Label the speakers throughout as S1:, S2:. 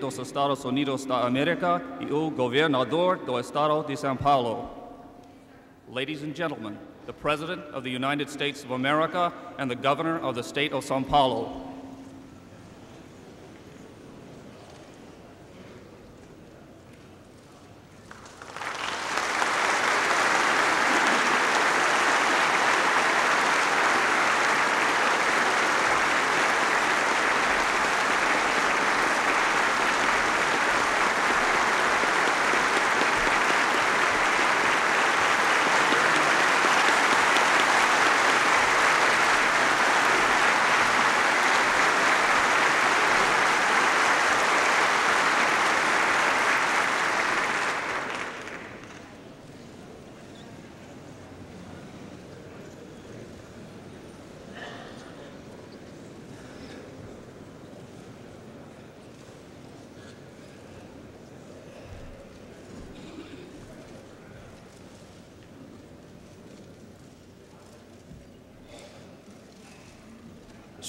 S1: dos Estados Unidos da América y gobernador do Estado de Paulo. Ladies and gentlemen, the President of the United States of America and the Governor of the State of São Paulo.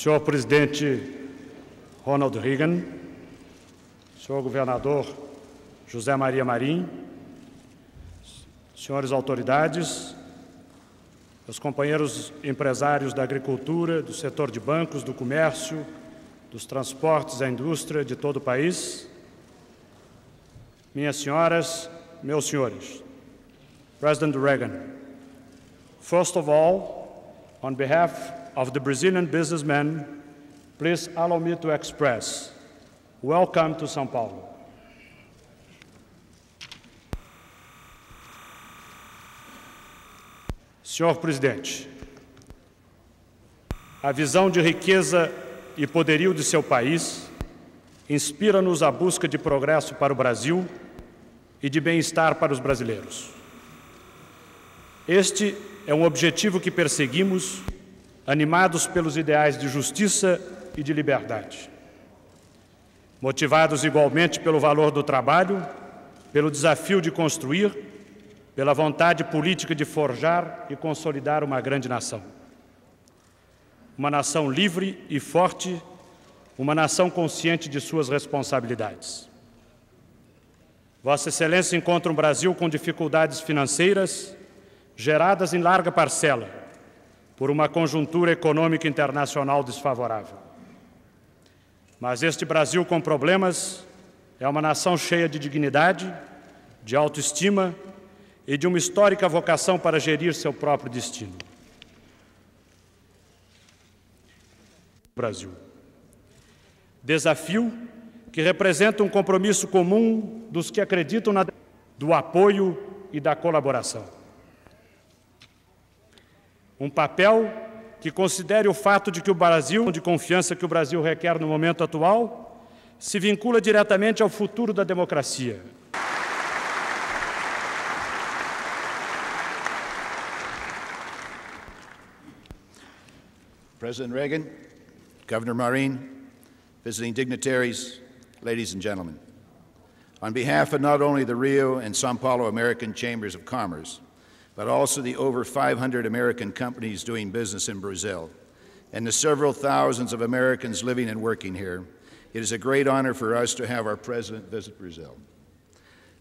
S2: Senhor presidente Ronald Reagan, senhor governador José Maria Marim, senhores autoridades, meus companheiros empresários da agricultura, do setor de bancos, do comércio, dos transportes, da indústria de todo o país, minhas senhoras, meus senhores, President Reagan, first of all, on behalf of the Brazilian businessmen, please allow me to express welcome to São Paulo. Senhor presidente, a visão de riqueza e poderio de seu país inspira-nos à busca de progresso para o Brasil e de bem-estar para os brasileiros. Este é um objetivo que perseguimos animados pelos ideais de justiça e de liberdade. Motivados igualmente pelo valor do trabalho, pelo desafio de construir, pela vontade política de forjar e consolidar uma grande nação. Uma nação livre e forte, uma nação consciente de suas responsabilidades. Vossa Excelência encontra um Brasil com dificuldades financeiras, geradas em larga parcela por uma conjuntura econômica internacional desfavorável. Mas este Brasil com problemas é uma nação cheia de dignidade, de autoestima e de uma histórica vocação para gerir seu próprio destino. Brasil. Desafio que representa um compromisso comum dos que acreditam na do apoio e da colaboração. Um papel que considere o fato de que o Brasil, de confiança que o Brasil requer no momento atual, se vincula diretamente ao futuro da democracia.
S3: President Reagan, Governor Marin, visiting dignitaries, ladies and gentlemen. On behalf of not only the Rio and Sao Paulo American Chambers of Commerce, but also the over 500 American companies doing business in Brazil, and the several thousands of Americans living and working here, it is a great honor for us to have our President visit Brazil.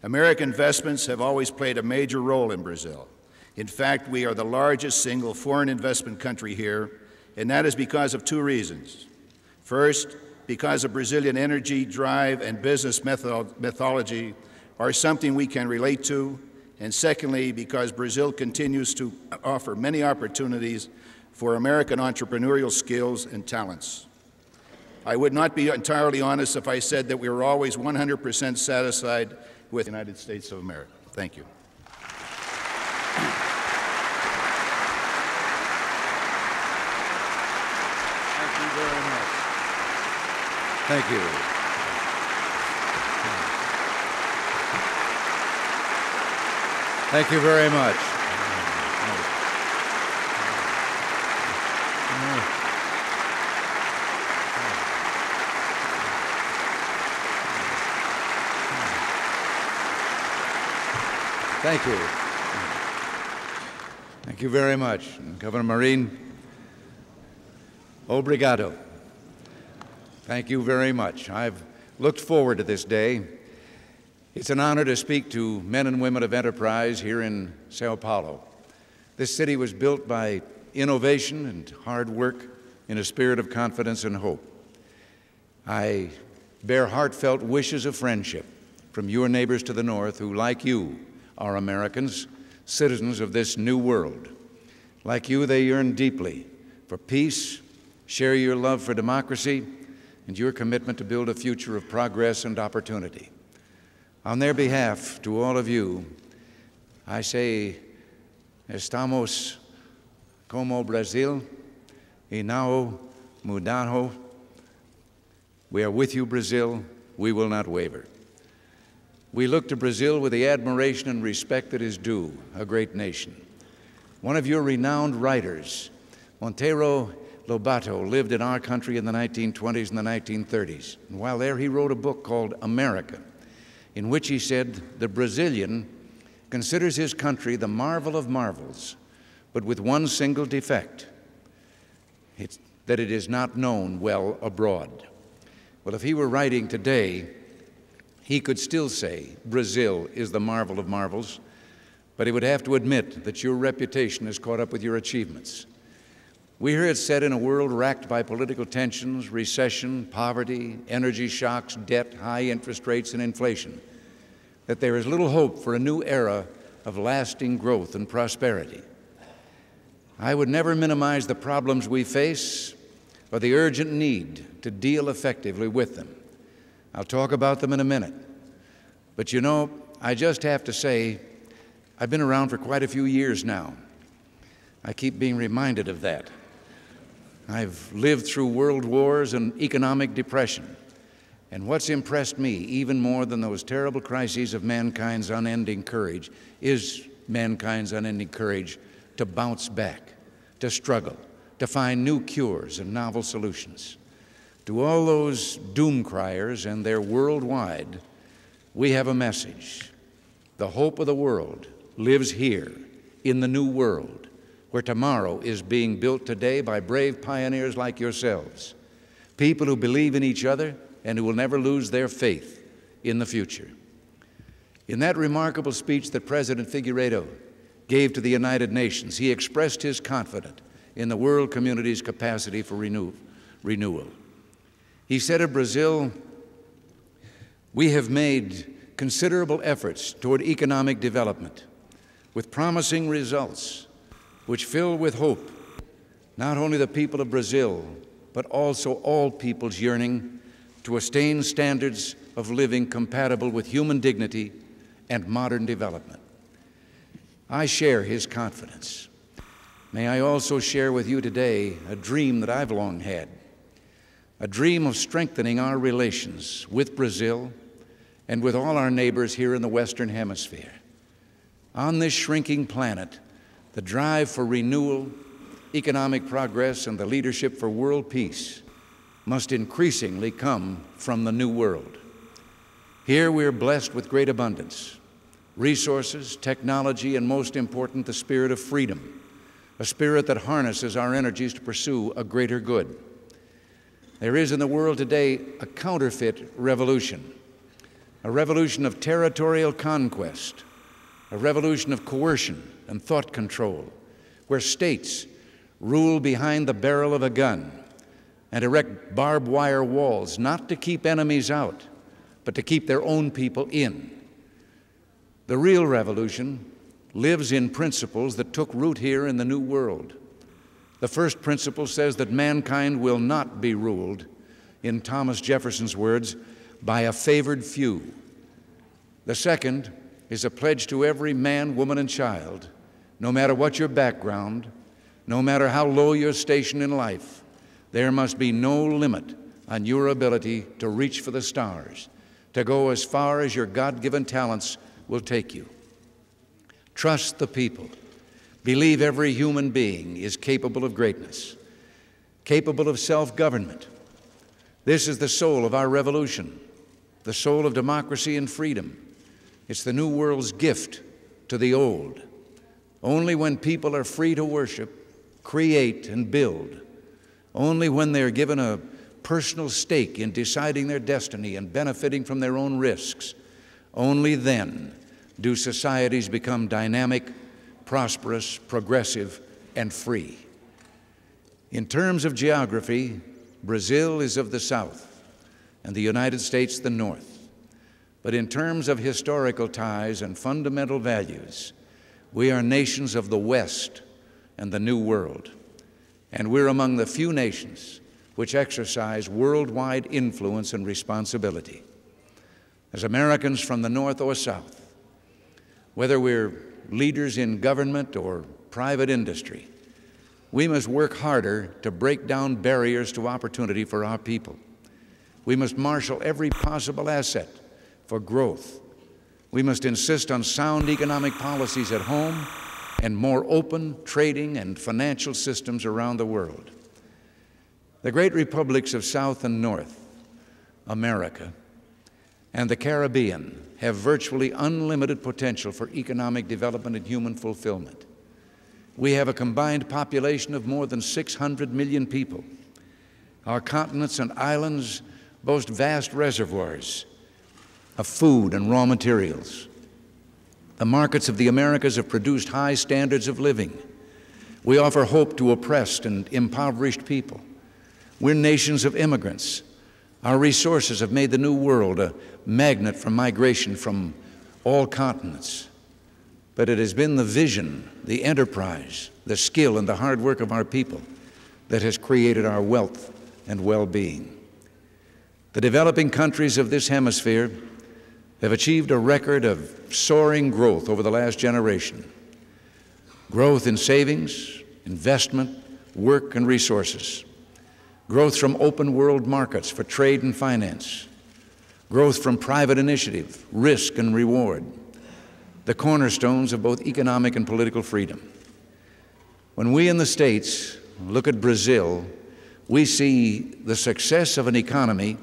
S3: American investments have always played a major role in Brazil. In fact, we are the largest single foreign investment country here, and that is because of two reasons. First, because of Brazilian energy, drive, and business method methodology are something we can relate to and secondly, because Brazil continues to offer many opportunities for American entrepreneurial skills and talents. I would not be entirely honest if I said that we were always 100% satisfied with the United States of America. Thank you.
S4: Thank you very much. Thank you. Thank you very much. Thank you. Thank you very much. Governor Marin, obrigado. Thank you very much. I've
S5: looked forward to this day. It's an honor to speak to men and women of enterprise here in Sao Paulo. This city was built by innovation and hard work in a spirit of confidence and hope. I bear heartfelt wishes of friendship from your neighbors to the north who, like you, are Americans, citizens of this new world. Like you, they yearn deeply for peace, share your love for democracy, and your commitment to build a future of progress and opportunity. On their behalf, to all of you, I say, estamos como Brasil y mudamos. We are with you, Brazil. We will not waver. We look to Brazil with the admiration and respect that is due a great nation. One of your renowned writers, Monteiro Lobato, lived in our country in the 1920s and the 1930s. And while there, he wrote a book called America, in which he said the Brazilian considers his country the marvel of marvels, but with one single defect it's that it is not known well abroad. Well, if he were writing today, he could still say Brazil is the marvel of marvels, but he would have to admit that your reputation is caught up with your achievements. We hear it said in a world racked by political tensions, recession, poverty, energy shocks, debt, high interest rates, and inflation, that there is little hope for a new era of lasting growth and prosperity. I would never minimize the problems we face or the urgent need to deal effectively with them. I'll talk about them in a minute. But you know, I just have to say, I've been around for quite a few years now. I keep being reminded of that. I've lived through world wars and economic depression. And what's impressed me even more than those terrible crises of mankind's unending courage is mankind's unending courage to bounce back, to struggle, to find new cures and novel solutions. To all those doom criers, and they're worldwide, we have a message. The hope of the world lives here in the new world, where tomorrow is being built today by brave pioneers like yourselves, people who believe in each other and who will never lose their faith in the future. In that remarkable speech that President Figueiredo gave to the United Nations, he expressed his confidence in the world community's capacity for renew, renewal. He said of Brazil, We have made considerable efforts toward economic development with promising results, which fill with hope not only the people of Brazil, but also all peoples yearning to attain standards of living compatible with human dignity and modern development. I share his confidence. May I also share with you today a dream that I've long had a dream of strengthening our relations with Brazil and with all our neighbors here in the Western Hemisphere. On this shrinking planet, the drive for renewal, economic progress, and the leadership for world peace must increasingly come from the New World. Here we are blessed with great abundance resources, technology, and most important, the spirit of freedom, a spirit that harnesses our energies to pursue a greater good. There is in the world today a counterfeit revolution, a revolution of territorial conquest, a revolution of coercion and thought control, where states rule behind the barrel of a gun and erect barbed wire walls, not to keep enemies out, but to keep their own people in. The real revolution lives in principles that took root here in the New World. The first principle says that mankind will not be ruled, in Thomas Jefferson's words, by a favored few. The second is a pledge to every man, woman, and child, no matter what your background, no matter how low your station in life, there must be no limit on your ability to reach for the stars, to go as far as your God given talents will take you. Trust the people. Believe every human being is capable of greatness, capable of self government. This is the soul of our revolution, the soul of democracy and freedom. It's the new world's gift to the old. Only when people are free to worship, create, and build, only when they're given a personal stake in deciding their destiny and benefiting from their own risks, only then do societies become dynamic, prosperous, progressive, and free. In terms of geography, Brazil is of the south and the United States the north. But in terms of historical ties and fundamental values, we are nations of the West and the New World. And we're among the few nations which exercise worldwide influence and responsibility. As Americans from the North or South, whether we're leaders in government or private industry, we must work harder to break down barriers to opportunity for our people. We must marshal every possible asset for growth. We must insist on sound economic policies at home and more open trading and financial systems around the world. The great republics of South and North America and the Caribbean have virtually unlimited potential for economic development and human fulfillment. We have a combined population of more than 600 million people. Our continents and islands boast vast reservoirs of food and raw materials. The markets of the Americas have produced high standards of living. We offer hope to oppressed and impoverished people. We're nations of immigrants. Our resources have made the New World a magnet for migration from all continents. But it has been the vision, the enterprise, the skill, and the hard work of our people that has created our wealth and well being. The developing countries of this hemisphere have achieved a record of soaring growth over the last generation. Growth in savings, investment, work, and resources, growth from open world markets for trade and finance, growth from private initiative, risk, and reward, the cornerstones of both economic and political freedom. When we in the States look at Brazil, we see the success of an economy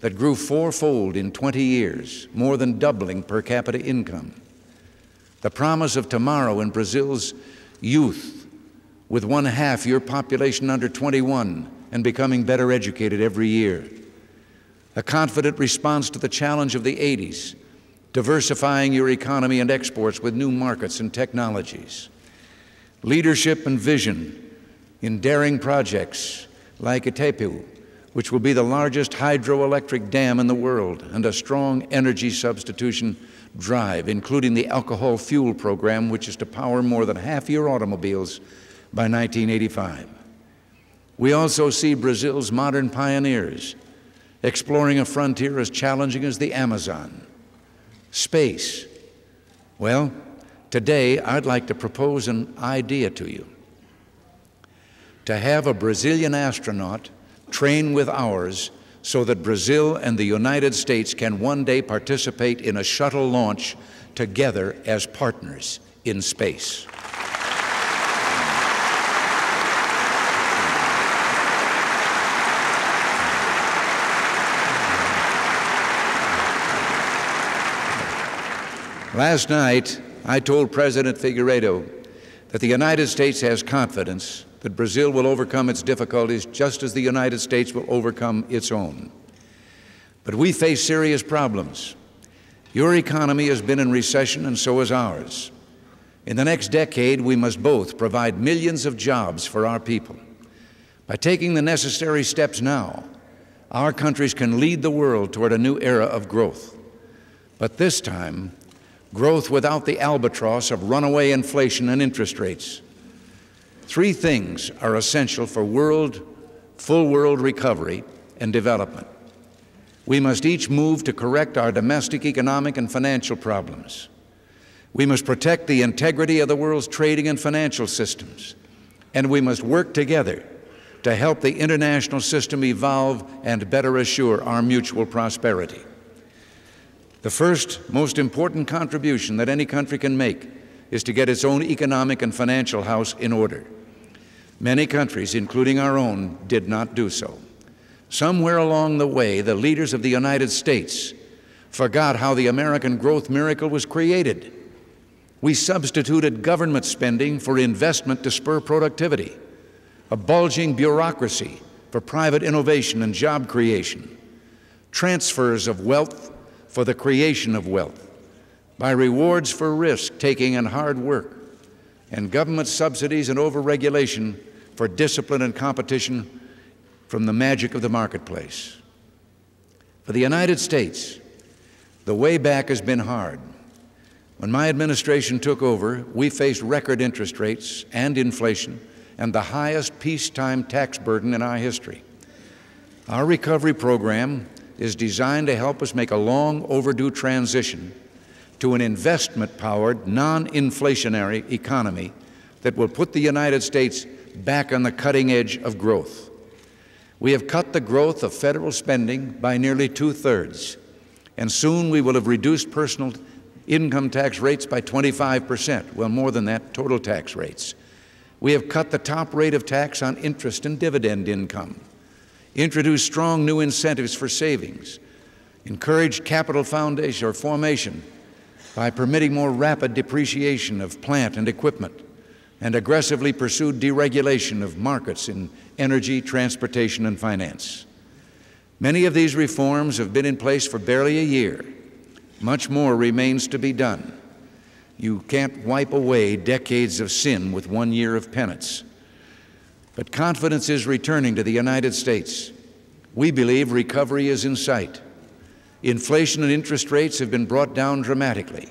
S5: that grew fourfold in 20 years, more than doubling per capita income. The promise of tomorrow in Brazil's youth, with one half your population under 21 and becoming better educated every year. A confident response to the challenge of the 80s, diversifying your economy and exports with new markets and technologies. Leadership and vision in daring projects like Itaipu, which will be the largest hydroelectric dam in the world, and a strong energy substitution drive, including the alcohol fuel program, which is to power more than half your automobiles by 1985. We also see Brazil's modern pioneers exploring a frontier as challenging as the Amazon. Space. Well, today I'd like to propose an idea to you. To have a Brazilian astronaut train with ours so that Brazil and the United States can one day participate in a shuttle launch together as partners in space. Last night, I told President Figueiredo that the United States has confidence that Brazil will overcome its difficulties just as the United States will overcome its own. But we face serious problems. Your economy has been in recession, and so has ours. In the next decade, we must both provide millions of jobs for our people. By taking the necessary steps now, our countries can lead the world toward a new era of growth. But this time, growth without the albatross of runaway inflation and interest rates. Three things are essential for world, full world recovery and development. We must each move to correct our domestic economic and financial problems. We must protect the integrity of the world's trading and financial systems. And we must work together to help the international system evolve and better assure our mutual prosperity. The first, most important contribution that any country can make is to get its own economic and financial house in order. Many countries, including our own, did not do so. Somewhere along the way, the leaders of the United States forgot how the American growth miracle was created. We substituted government spending for investment to spur productivity. A bulging bureaucracy for private innovation and job creation, transfers of wealth for the creation of wealth, by rewards for risk taking and hard work, and government subsidies and overregulation for discipline and competition from the magic of the marketplace. For the United States, the way back has been hard. When my administration took over, we faced record interest rates and inflation and the highest peacetime tax burden in our history. Our recovery program is designed to help us make a long overdue transition to an investment powered, non inflationary economy that will put the United States back on the cutting edge of growth. We have cut the growth of federal spending by nearly two thirds, and soon we will have reduced personal income tax rates by 25%, well, more than that, total tax rates. We have cut the top rate of tax on interest and dividend income, introduced strong new incentives for savings, encouraged capital foundation or formation by permitting more rapid depreciation of plant and equipment, and aggressively pursued deregulation of markets in energy, transportation, and finance. Many of these reforms have been in place for barely a year. Much more remains to be done. You can't wipe away decades of sin with one year of penance. But confidence is returning to the United States. We believe recovery is in sight. Inflation and interest rates have been brought down dramatically.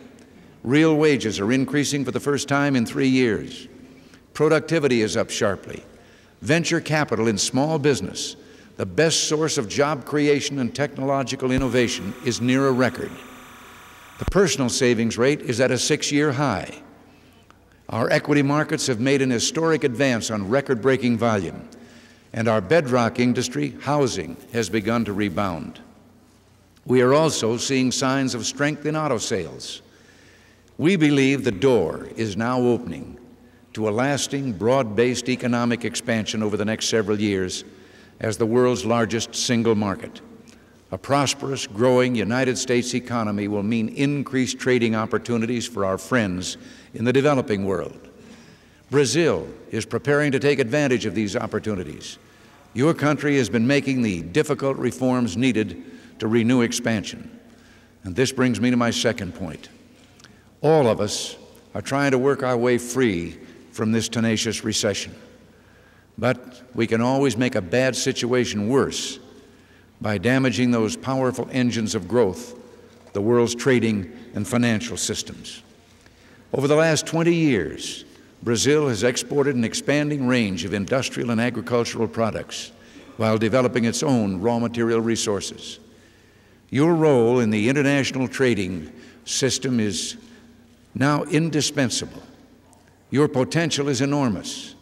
S5: Real wages are increasing for the first time in three years. Productivity is up sharply. Venture capital in small business, the best source of job creation and technological innovation, is near a record. The personal savings rate is at a six year high. Our equity markets have made an historic advance on record breaking volume, and our bedrock industry, housing, has begun to rebound. We are also seeing signs of strength in auto sales. We believe the door is now opening to a lasting, broad based economic expansion over the next several years as the world's largest single market. A prosperous, growing United States economy will mean increased trading opportunities for our friends in the developing world. Brazil is preparing to take advantage of these opportunities. Your country has been making the difficult reforms needed to renew expansion. And this brings me to my second point. All of us are trying to work our way free from this tenacious recession. But we can always make a bad situation worse by damaging those powerful engines of growth, the world's trading and financial systems. Over the last 20 years, Brazil has exported an expanding range of industrial and agricultural products while developing its own raw material resources. Your role in the international trading system is now indispensable. Your potential is enormous.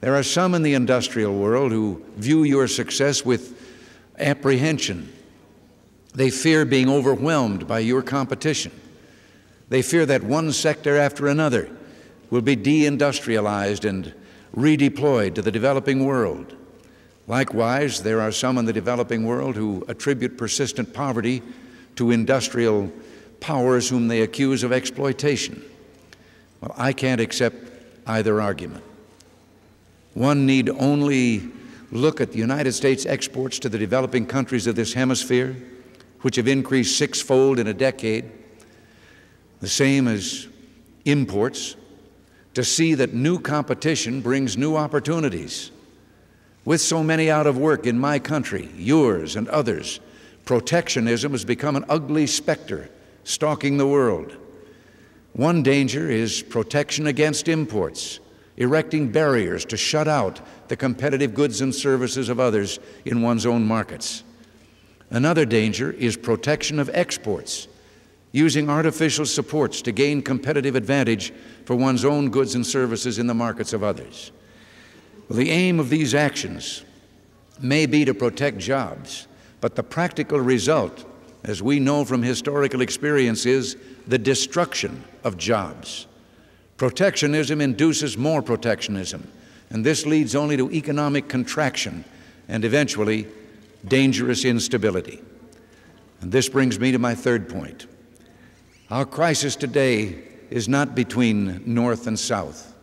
S5: There are some in the industrial world who view your success with apprehension. They fear being overwhelmed by your competition. They fear that one sector after another will be deindustrialized and redeployed to the developing world. Likewise, there are some in the developing world who attribute persistent poverty to industrial powers whom they accuse of exploitation. Well, I can't accept either argument. One need only look at the United States exports to the developing countries of this hemisphere, which have increased sixfold in a decade, the same as imports, to see that new competition brings new opportunities. With so many out of work in my country, yours, and others, protectionism has become an ugly specter stalking the world. One danger is protection against imports, erecting barriers to shut out the competitive goods and services of others in one's own markets. Another danger is protection of exports, using artificial supports to gain competitive advantage for one's own goods and services in the markets of others. Well, the aim of these actions may be to protect jobs, but the practical result, as we know from historical experience, is the destruction of jobs. Protectionism induces more protectionism, and this leads only to economic contraction and eventually dangerous instability. And this brings me to my third point. Our crisis today is not between North and South,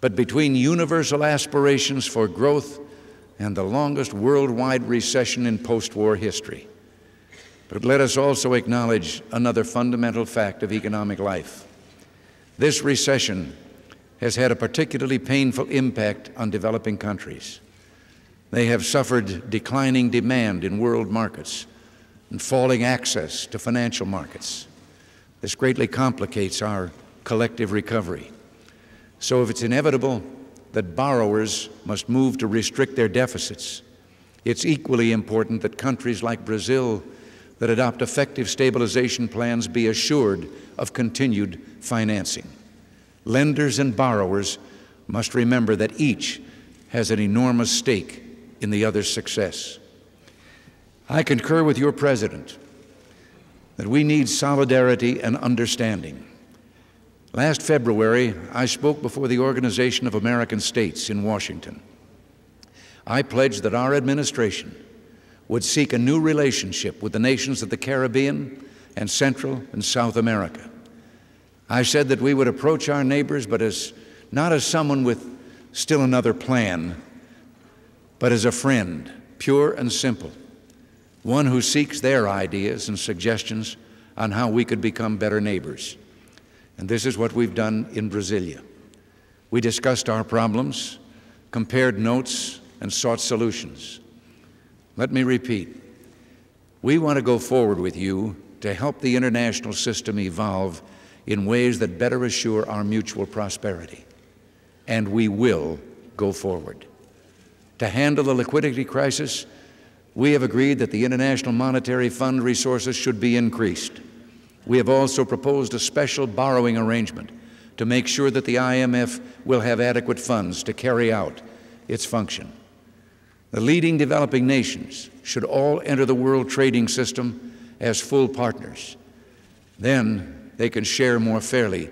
S5: but between universal aspirations for growth and the longest worldwide recession in post war history. But let us also acknowledge another fundamental fact of economic life. This recession has had a particularly painful impact on developing countries. They have suffered declining demand in world markets and falling access to financial markets. This greatly complicates our collective recovery. So, if it's inevitable that borrowers must move to restrict their deficits, it's equally important that countries like Brazil that adopt effective stabilization plans be assured of continued financing. Lenders and borrowers must remember that each has an enormous stake in the other's success. I concur with your president that we need solidarity and understanding. Last February, I spoke before the Organization of American States in Washington. I pledged that our administration would seek a new relationship with the nations of the Caribbean and Central and South America. I said that we would approach our neighbors, but as not as someone with still another plan, but as a friend, pure and simple, one who seeks their ideas and suggestions on how we could become better neighbors. And this is what we've done in Brasilia. We discussed our problems, compared notes, and sought solutions. Let me repeat we want to go forward with you to help the international system evolve in ways that better assure our mutual prosperity. And we will go forward. To handle the liquidity crisis, we have agreed that the International Monetary Fund resources should be increased. We have also proposed a special borrowing arrangement to make sure that the IMF will have adequate funds to carry out its function. The leading developing nations should all enter the world trading system as full partners. Then they can share more fairly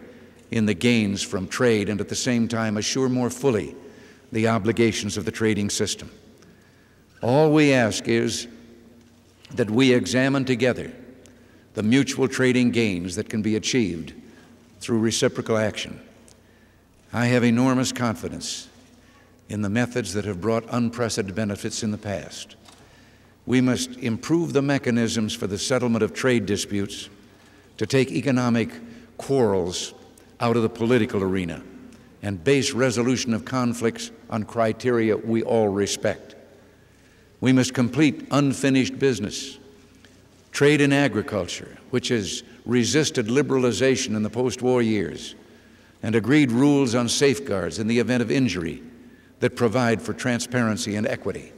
S5: in the gains from trade and at the same time assure more fully the obligations of the trading system. All we ask is that we examine together the mutual trading gains that can be achieved through reciprocal action. I have enormous confidence in the methods that have brought unprecedented benefits in the past. We must improve the mechanisms for the settlement of trade disputes to take economic quarrels out of the political arena and base resolution of conflicts on criteria we all respect. We must complete unfinished business. Trade in agriculture, which has resisted liberalization in the post war years, and agreed rules on safeguards in the event of injury that provide for transparency and equity.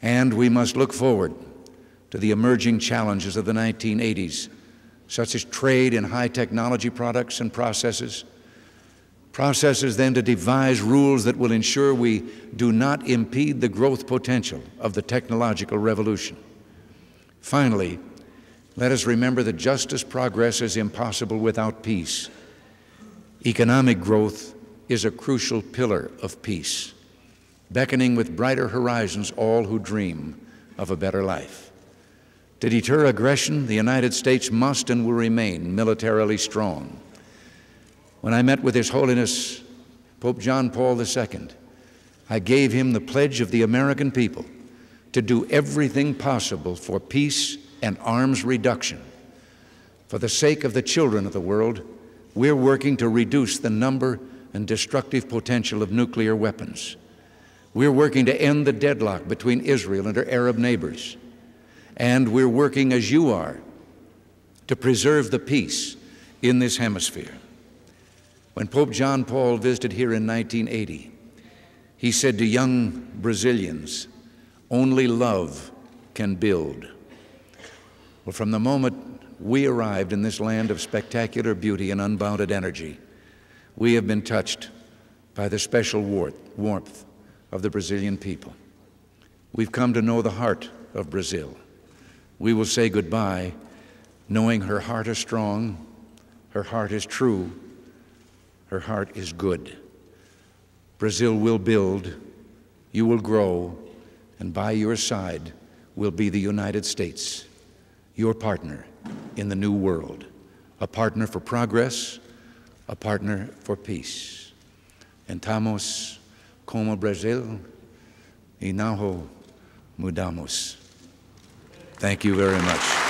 S5: And we must look forward to the emerging challenges of the 1980s such as trade in high technology products and processes. Processes then to devise rules that will ensure we do not impede the growth potential of the technological revolution. Finally, let us remember that justice progress is impossible without peace, economic growth is a crucial pillar of peace, beckoning with brighter horizons all who dream of a better life. To deter aggression, the United States must and will remain militarily strong. When I met with His Holiness Pope John Paul II, I gave him the pledge of the American people to do everything possible for peace and arms reduction. For the sake of the children of the world, we're working to reduce the number and destructive potential of nuclear weapons. We're working to end the deadlock between Israel and her Arab neighbors. And we're working as you are to preserve the peace in this hemisphere. When Pope John Paul visited here in 1980, he said to young Brazilians, Only love can build. Well, from the moment we arrived in this land of spectacular beauty and unbounded energy, we have been touched by the special warmth of the Brazilian people. We've come to know the heart of Brazil we will say goodbye knowing her heart is strong, her heart is true, her heart is good. Brazil will build, you will grow, and by your side will be the United States, your partner in the new world, a partner for progress, a partner for peace. And estamos como Brasil Inaho Mudamos. Thank you very much.